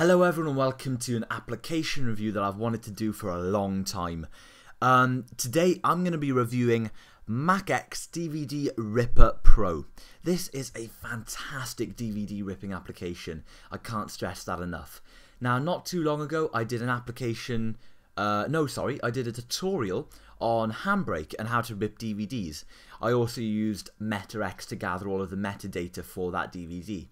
Hello everyone and welcome to an application review that I've wanted to do for a long time. Um, today I'm going to be reviewing MacX DVD Ripper Pro. This is a fantastic DVD ripping application. I can't stress that enough. Now not too long ago I did an application, uh, no sorry, I did a tutorial on Handbrake and how to rip DVDs. I also used MetaX to gather all of the metadata for that DVD.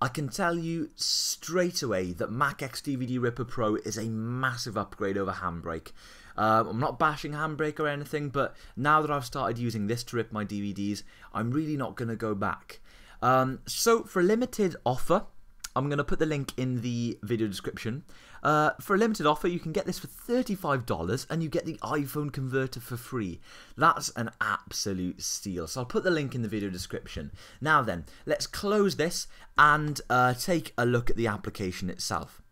I can tell you straight away that MacX DVD Ripper Pro is a massive upgrade over Handbrake. Um, I'm not bashing Handbrake or anything, but now that I've started using this to rip my DVDs, I'm really not going to go back. Um, so, for a limited offer, I'm going to put the link in the video description. Uh, for a limited offer, you can get this for $35 and you get the iPhone converter for free. That's an absolute steal. So I'll put the link in the video description. Now then, let's close this and uh, take a look at the application itself.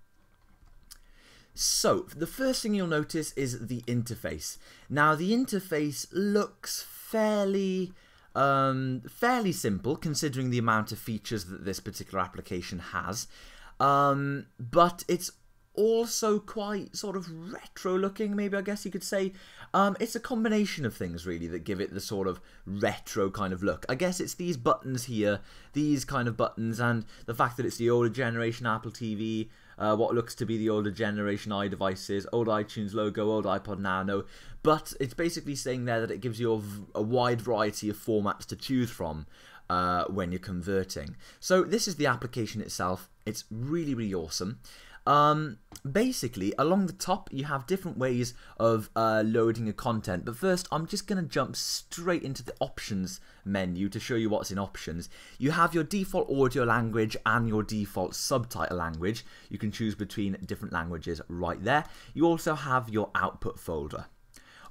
So, the first thing you'll notice is the interface. Now, the interface looks fairly um, fairly simple considering the amount of features that this particular application has. Um, but it's also quite sort of retro looking, maybe I guess you could say. Um, it's a combination of things really that give it the sort of retro kind of look. I guess it's these buttons here, these kind of buttons, and the fact that it's the older generation Apple TV, uh, what looks to be the older generation iDevices, old iTunes logo, old iPod Nano, but it's basically saying there that it gives you a, a wide variety of formats to choose from. Uh, when you're converting. So this is the application itself. It's really, really awesome. Um, basically, along the top, you have different ways of uh, loading your content. But first, I'm just going to jump straight into the options menu to show you what's in options. You have your default audio language and your default subtitle language. You can choose between different languages right there. You also have your output folder.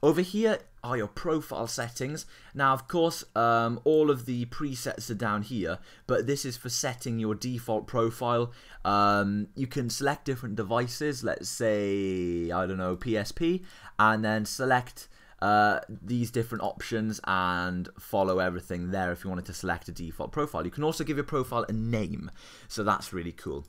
Over here are your profile settings. Now, of course, um, all of the presets are down here, but this is for setting your default profile. Um, you can select different devices, let's say, I don't know, PSP, and then select uh, these different options and follow everything there if you wanted to select a default profile. You can also give your profile a name, so that's really cool.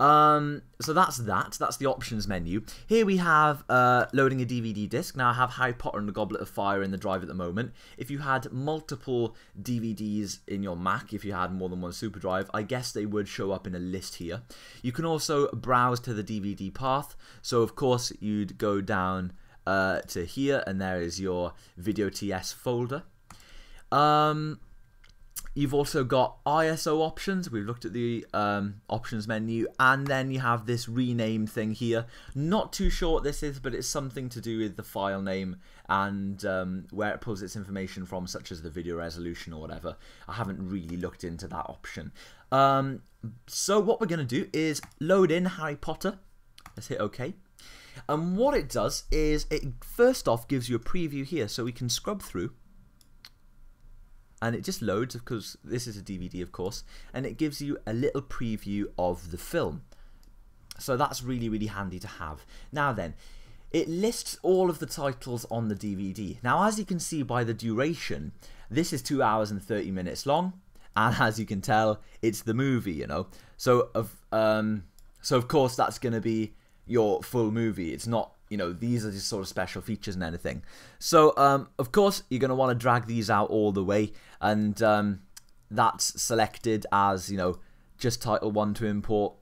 Um, so that's that. That's the options menu. Here we have uh, loading a DVD disc. Now I have Harry Potter and the Goblet of Fire in the drive at the moment. If you had multiple DVDs in your Mac, if you had more than one super drive, I guess they would show up in a list here. You can also browse to the DVD path. So of course you'd go down uh, to here and there is your Video TS folder. Um, You've also got ISO options. We've looked at the um, options menu, and then you have this rename thing here. Not too sure what this is, but it's something to do with the file name and um, where it pulls its information from, such as the video resolution or whatever. I haven't really looked into that option. Um, so what we're going to do is load in Harry Potter. Let's hit OK. And what it does is it first off gives you a preview here, so we can scrub through and it just loads because this is a DVD of course and it gives you a little preview of the film. So that's really really handy to have. Now then it lists all of the titles on the DVD now as you can see by the duration this is 2 hours and 30 minutes long and as you can tell it's the movie you know? So of um so of course that's going to be your full movie. It's not you know, these are just sort of special features and anything. So, um, of course, you're going to want to drag these out all the way, and um, that's selected as, you know, just title 1 to import,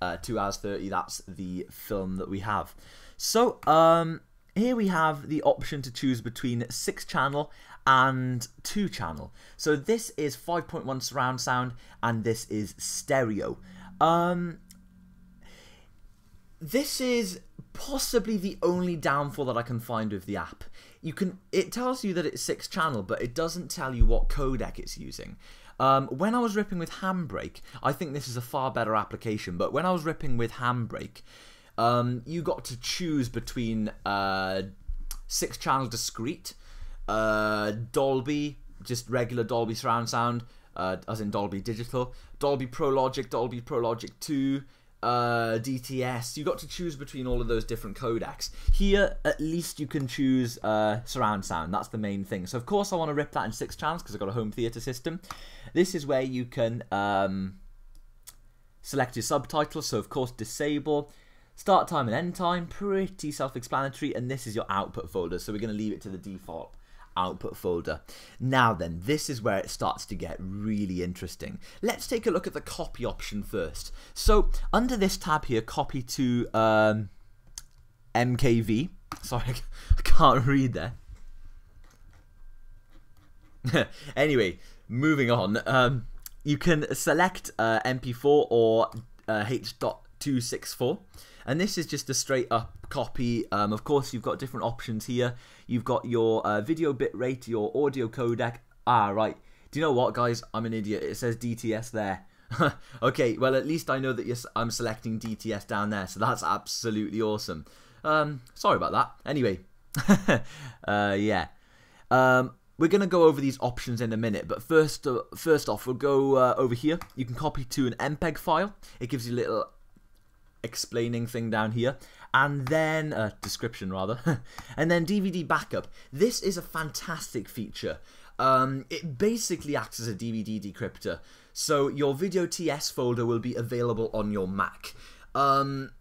uh, 2 hours 30, that's the film that we have. So, um, here we have the option to choose between 6 channel and 2 channel. So this is 5.1 surround sound and this is stereo. Um, this is possibly the only downfall that I can find with the app. You can it tells you that it's six channel, but it doesn't tell you what codec it's using. Um, when I was ripping with Handbrake, I think this is a far better application. But when I was ripping with Handbrake, um, you got to choose between uh, six channel discrete, uh, Dolby, just regular Dolby surround sound, uh, as in Dolby Digital, Dolby Pro Logic, Dolby Pro Logic 2, uh, DTS. You got to choose between all of those different codecs. Here, at least you can choose uh, surround sound. That's the main thing. So of course I want to rip that in six channels because I've got a home theater system. This is where you can um, select your subtitles, so of course disable. Start time and end time, pretty self-explanatory, and this is your output folder, so we're going to leave it to the default output folder. Now then, this is where it starts to get really interesting. Let's take a look at the copy option first. So under this tab here, copy to um, MKV. Sorry, I can't read there. anyway, moving on. Um, you can select uh, MP4 or uh, H.264 and this is just a straight up copy. Um, of course, you've got different options here. You've got your uh, video bitrate, your audio codec. Ah, right. Do you know what, guys? I'm an idiot. It says DTS there. okay, well, at least I know that I'm selecting DTS down there, so that's absolutely awesome. Um, sorry about that. Anyway, uh, yeah. Um, we're going to go over these options in a minute, but first, uh, first off, we'll go uh, over here. You can copy to an MPEG file. It gives you a little explaining thing down here. And then uh, description rather. And then DVD backup. This is a fantastic feature. Um, it basically acts as a DVD decryptor. So your video TS folder will be available on your Mac. Um,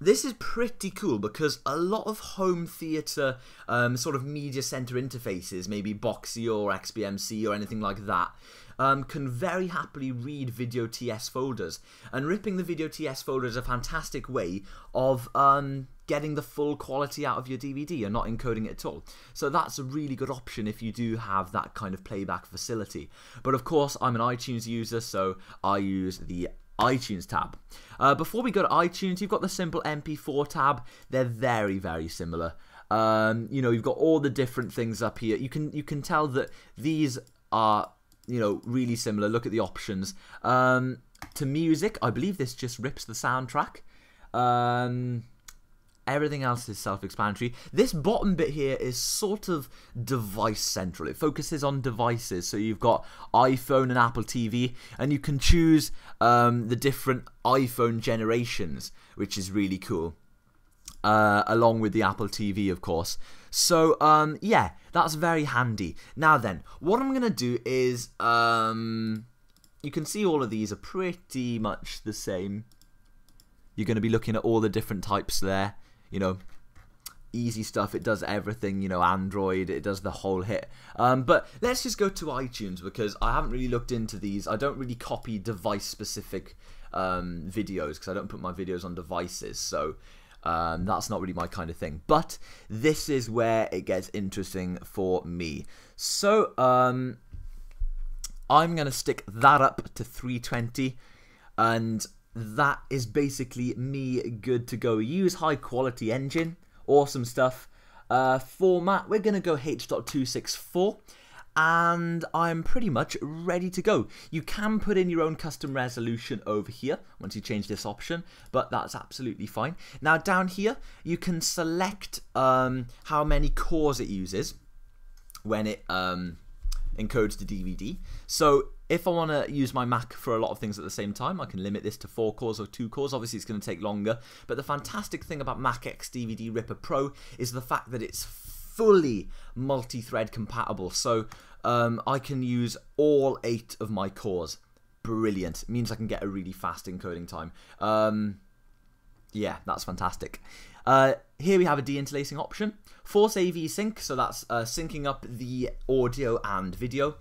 this is pretty cool because a lot of home theater um, sort of media center interfaces, maybe Boxee or XBMC or anything like that, um, can very happily read video TS folders. And ripping the video TS folder is a fantastic way of um, getting the full quality out of your DVD and not encoding it at all. So that's a really good option if you do have that kind of playback facility. But of course, I'm an iTunes user, so I use the iTunes tab. Uh, before we go to iTunes, you've got the simple MP4 tab. They're very, very similar. Um, you know, you've got all the different things up here. You can you can tell that these are you know, really similar. Look at the options. Um, to music, I believe this just rips the soundtrack. Um, everything else is self-explanatory. This bottom bit here is sort of device central. It focuses on devices. So you've got iPhone and Apple TV, and you can choose um, the different iPhone generations, which is really cool. Uh, along with the Apple TV, of course. So, um, yeah, that's very handy. Now then, what I'm going to do is, um, you can see all of these are pretty much the same. You're going to be looking at all the different types there. You know, easy stuff. It does everything, you know, Android, it does the whole hit. Um, but let's just go to iTunes because I haven't really looked into these. I don't really copy device specific um, videos because I don't put my videos on devices. So um, that's not really my kind of thing. But this is where it gets interesting for me. So um, I'm going to stick that up to 320 and that is basically me good to go. Use high quality engine, awesome stuff. Uh, format, we're going to go H.264 and I'm pretty much ready to go. You can put in your own custom resolution over here once you change this option, but that's absolutely fine. Now down here, you can select um, how many cores it uses when it um, encodes the DVD. So if I want to use my Mac for a lot of things at the same time, I can limit this to four cores or two cores. Obviously, it's going to take longer. But the fantastic thing about MacX DVD Ripper Pro is the fact that it's fully multi-thread compatible. So um, I can use all eight of my cores. Brilliant. It means I can get a really fast encoding time. Um, yeah, that's fantastic. Uh, here we have a deinterlacing option. Force AV sync, so that's uh, syncing up the audio and video.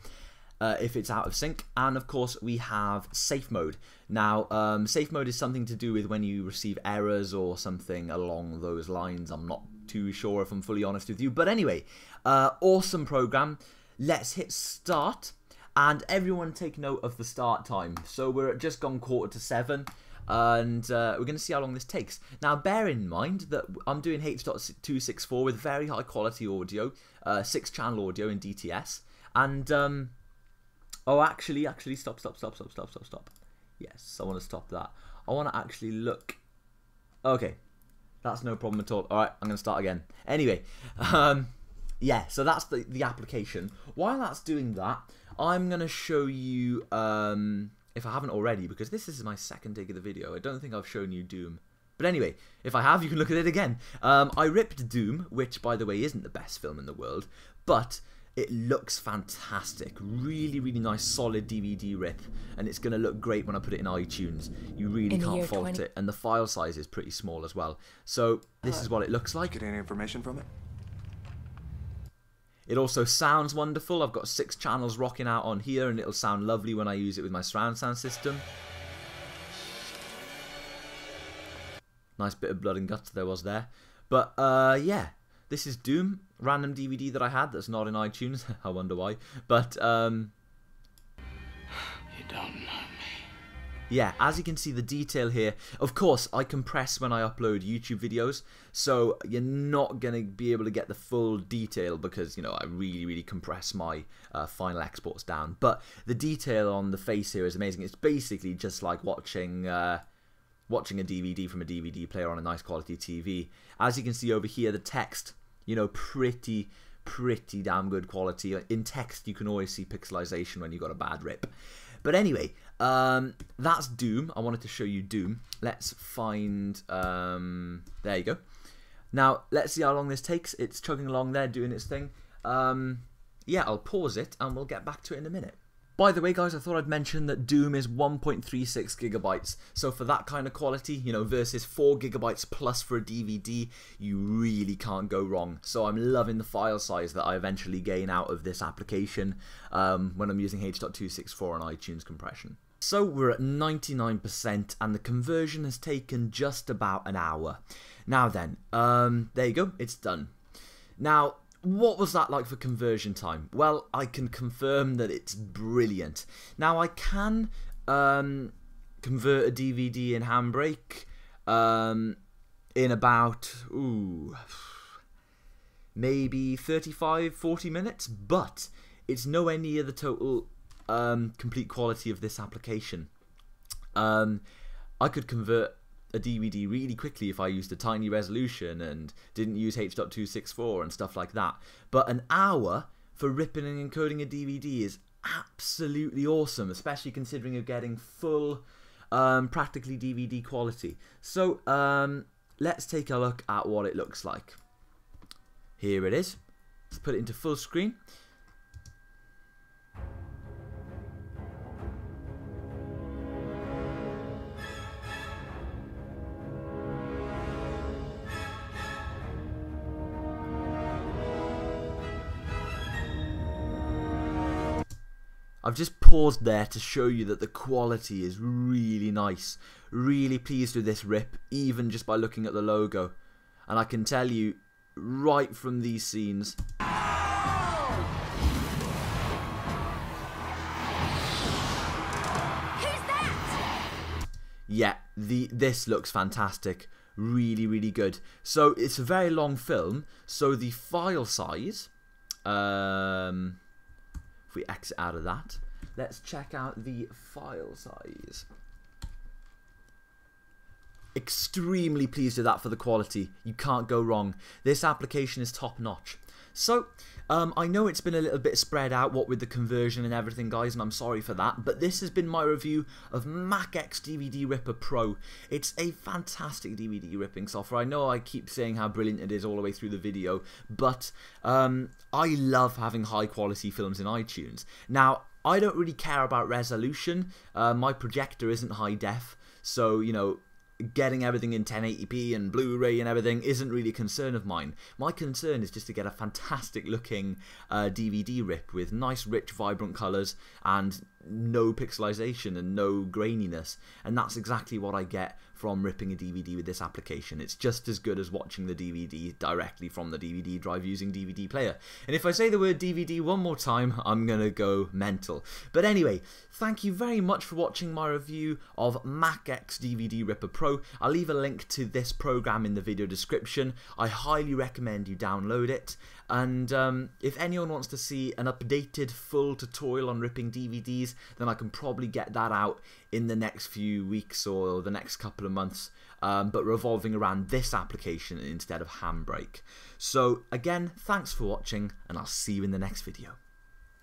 Uh, if it's out of sync. And of course, we have safe mode. Now, um, safe mode is something to do with when you receive errors or something along those lines. I'm not too sure if I'm fully honest with you. But anyway, uh, awesome program. Let's hit start. And everyone take note of the start time. So we're just gone quarter to seven. And uh, we're going to see how long this takes. Now, bear in mind that I'm doing H.264 with very high quality audio, uh, six channel audio in DTS. And, um, oh, actually, actually, stop, stop, stop, stop, stop, stop, stop. Yes, I want to stop that. I want to actually look. Okay, that's no problem at all. All right, I'm going to start again. Anyway, um, yeah, so that's the, the application. While that's doing that, I'm going to show you, um, if I haven't already, because this is my second take of the video. I don't think I've shown you Doom. But anyway, if I have, you can look at it again. Um, I ripped Doom, which, by the way, isn't the best film in the world, but it looks fantastic. Really, really nice, solid DVD rip, and it's going to look great when I put it in iTunes. You really In can't fault 20 it, and the file size is pretty small as well. So this is what it looks like. Get any information from it? It also sounds wonderful. I've got six channels rocking out on here, and it'll sound lovely when I use it with my surround sound system. Nice bit of blood and guts there was there. But uh, yeah, this is Doom, random DVD that I had that's not in iTunes. I wonder why. But um, You don't know me. yeah, as you can see, the detail here. Of course, I compress when I upload YouTube videos, so you're not gonna be able to get the full detail because you know I really, really compress my uh, final exports down. But the detail on the face here is amazing. It's basically just like watching. Uh, watching a DVD from a DVD player on a nice quality TV. As you can see over here, the text, you know, pretty, pretty damn good quality. In text, you can always see pixelization when you've got a bad rip. But anyway, um, that's Doom. I wanted to show you Doom. Let's find. Um, there you go. Now, let's see how long this takes. It's chugging along there, doing its thing. Um, yeah, I'll pause it and we'll get back to it in a minute. By the way, guys, I thought I'd mention that Doom is 1.36 gigabytes. So for that kind of quality, you know, versus 4 gigabytes plus for a DVD, you really can't go wrong. So I'm loving the file size that I eventually gain out of this application um, when I'm using H.264 on iTunes compression. So we're at 99% and the conversion has taken just about an hour. Now then, um, there you go, it's done. Now, what was that like for conversion time? Well, I can confirm that it's brilliant. Now, I can um, convert a DVD in Handbrake um, in about, ooh, maybe 35, 40 minutes, but it's nowhere near the total um, complete quality of this application. Um, I could convert a DVD really quickly if I used a tiny resolution and didn't use H.264 and stuff like that. But an hour for ripping and encoding a DVD is absolutely awesome, especially considering you're getting full, um, practically DVD quality. So um, let's take a look at what it looks like. Here it is. Let's put it into full screen. I've just paused there to show you that the quality is really nice. Really pleased with this rip, even just by looking at the logo. And I can tell you, right from these scenes, yeah, the this looks fantastic. Really, really good. So it's a very long film. So the file size, um, if we exit out of that, let's check out the file size. Extremely pleased with that for the quality. You can't go wrong. This application is top notch. So, um, I know it's been a little bit spread out, what with the conversion and everything, guys, and I'm sorry for that, but this has been my review of MacX DVD Ripper Pro. It's a fantastic DVD ripping software. I know I keep saying how brilliant it is all the way through the video, but um, I love having high quality films in iTunes. Now, I don't really care about resolution. Uh, my projector isn't high def, so, you know, getting everything in 1080p and Blu-ray and everything isn't really a concern of mine. My concern is just to get a fantastic looking uh, DVD rip with nice, rich, vibrant colours and no pixelization and no graininess. And that's exactly what I get from ripping a DVD with this application. It's just as good as watching the DVD directly from the DVD drive using DVD player. And if I say the word DVD one more time, I'm gonna go mental. But anyway, thank you very much for watching my review of MacX DVD Ripper Pro. I'll leave a link to this program in the video description. I highly recommend you download it. And um, if anyone wants to see an updated full tutorial on ripping DVDs, then I can probably get that out in the next few weeks or the next couple of months, um, but revolving around this application instead of Handbrake. So again, thanks for watching, and I'll see you in the next video.